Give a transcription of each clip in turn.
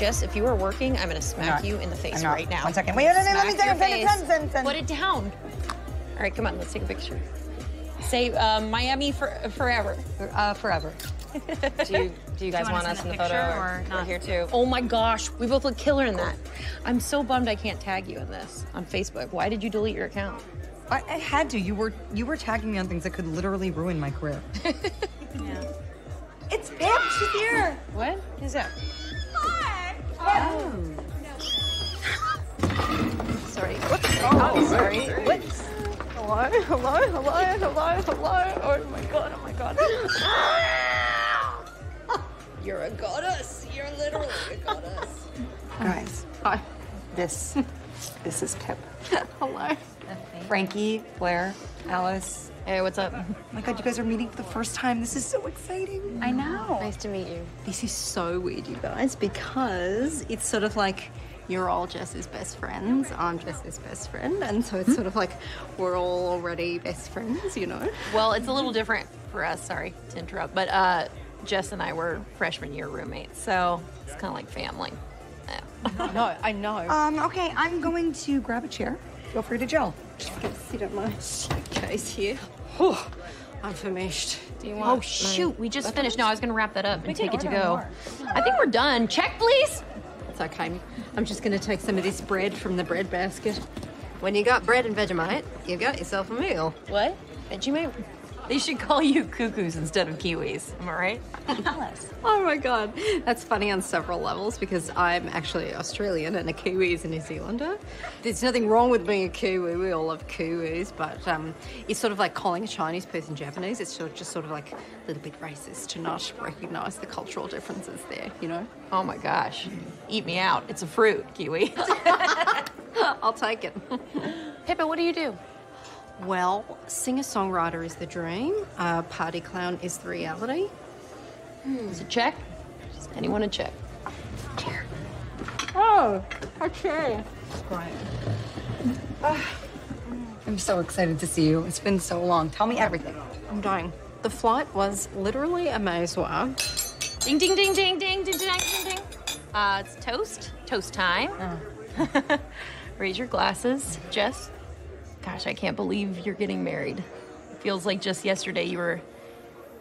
Jess, if you are working, I'm gonna smack not. you in the face I'm not. right now. One second. Wait, no, no, no, let me Smack take your a picture. Put it down. All right, come on, let's take a picture. Say um, Miami for, forever. Uh, forever. do you do you guys wanna want send us a in the photo or or not? we're here too? Oh my gosh, we both look killer in that. I'm so bummed I can't tag you in this on Facebook. Why did you delete your account? I, I had to. You were you were tagging me on things that could literally ruin my career. It's Pip. She's here. What is that? Sorry. Whoops. Hello, hello, hello, hello, hello. Oh my god, oh my god. You're a goddess. You're literally a goddess. Guys, Hi. this this is Pip. Hello. Frankie, Blair, Alice. Hey, what's up? Oh my God, you guys are meeting for the first time. This is so exciting. I know. Nice to meet you. This is so weird, you guys, because it's sort of like you're all Jess's best friends. I'm Jess's best friend, and so it's sort of like we're all already best friends, you know. Well, it's a little different for us. Sorry to interrupt, but uh, Jess and I were freshman year roommates, so it's kind of like family. I know, I know. Um, okay, I'm going to grab a chair. Feel free to gel. sit at my suitcase here. Whew, I'm famished. Do you Oh shoot, we just finished. No, I was gonna wrap that up and take it to go. I think we're done. Check, please. It's okay. I'm just going to take some of this bread from the bread basket. When you got bread and Vegemite, you got yourself a meal. What? Vegemite? They should call you cuckoos instead of kiwis. Am I right? Oh my god, that's funny on several levels because I'm actually Australian and a Kiwi is a New Zealander. There's nothing wrong with being a Kiwi. We all love Kiwis, but um, it's sort of like calling a Chinese person Japanese. It's sort of just sort of like a little bit racist to not recognise the cultural differences there. You know? Oh my gosh. Eat me out. It's a fruit, kiwi. I'll take it. Pippa, what do you do? Well, singer-songwriter is the dream. Uh, party clown is the reality. Is it check? Does anyone a check? Oh, okay. I'm so excited to see you. It's been so long. Tell me everything. I'm dying. The flight was literally a mazwa. Ding, ding, ding, ding, ding, ding, ding, ding, ding. Uh, it's toast. Toast time. Raise your glasses, Jess. Gosh, I can't believe you're getting married. It feels like just yesterday you were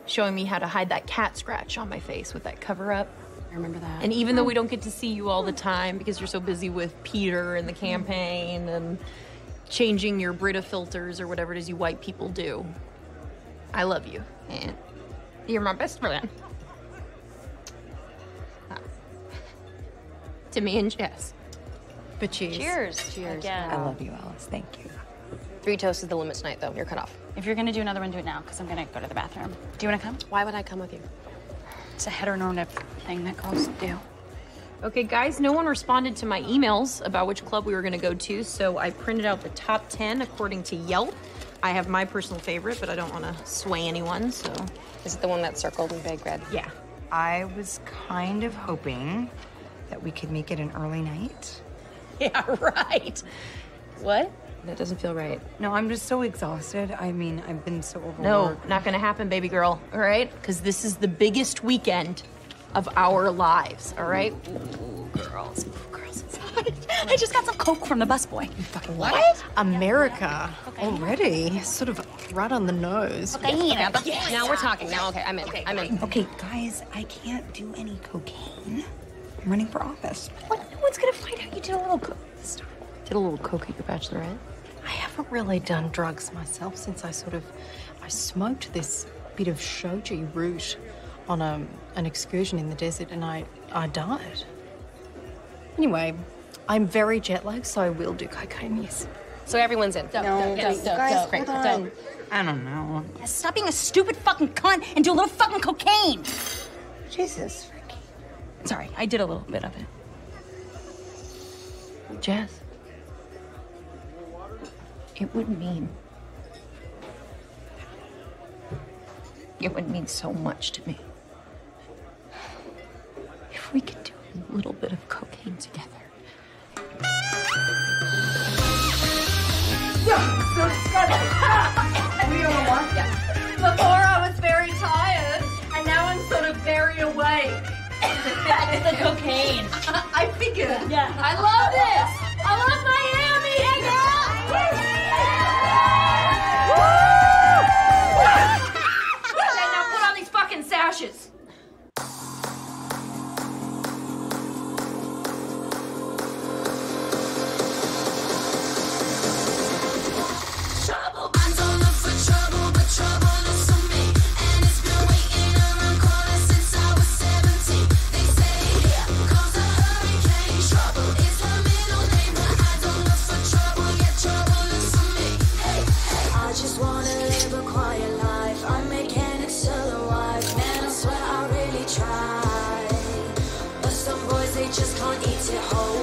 showing me how to hide that cat scratch on my face with that cover up. I remember that. And even though we don't get to see you all the time because you're so busy with Peter and the campaign and changing your Brita filters or whatever it is you white people do, I love you. And you're my best friend. To me and Jess. But cheers. Cheers. Cheers. I love you, Alice. Thank you. Three toasts is the limit tonight, though. You're cut off. If you're gonna do another one, do it now, because I'm gonna go to the bathroom. Do you wanna come? Why would I come with you? It's a heteronormative thing that girls do. Okay, guys, no one responded to my emails about which club we were going to go to, so I printed out the top 10 according to Yelp. I have my personal favorite, but I don't want to sway anyone, so Is it the one that's circled in big red? yeah. I was kind of hoping that we could make it an early night. Yeah, right. What? That doesn't feel right. No, I'm just so exhausted. I mean, I've been so overworked. No, not going to happen, baby girl, all right? Because this is the biggest weekend of our lives, all right? Ooh, girls. Ooh, girls. I just got some coke from the busboy. You fucking What? America already, sort of right on the nose. Now we're talking. Now, okay, I'm in. Okay. I'm in. Okay, guys, I can't do any cocaine. I'm running for office. What? No one's gonna find out you did a little. Co- Did a little coke at your bachelorette? I haven't really done drugs myself since I sort of, I smoked this bit of shoji root on a, an excursion in the desert, and I I died. Anyway, I'm very jet lagged, so I will do cocaine. Yes. So everyone's in. No, yes, guys, great, hold on. I don't know. Stop being a stupid fucking cunt and do a little fucking cocaine. Jesus, Frankie. Sorry, I did a little bit of it. Jess, it would mean. It would mean so much to me. If we could do a little bit of cocaine together. So, so disgusting. Were you on a walk? Before I was very tired, and now I'm sort of very awake. It's the cocaine.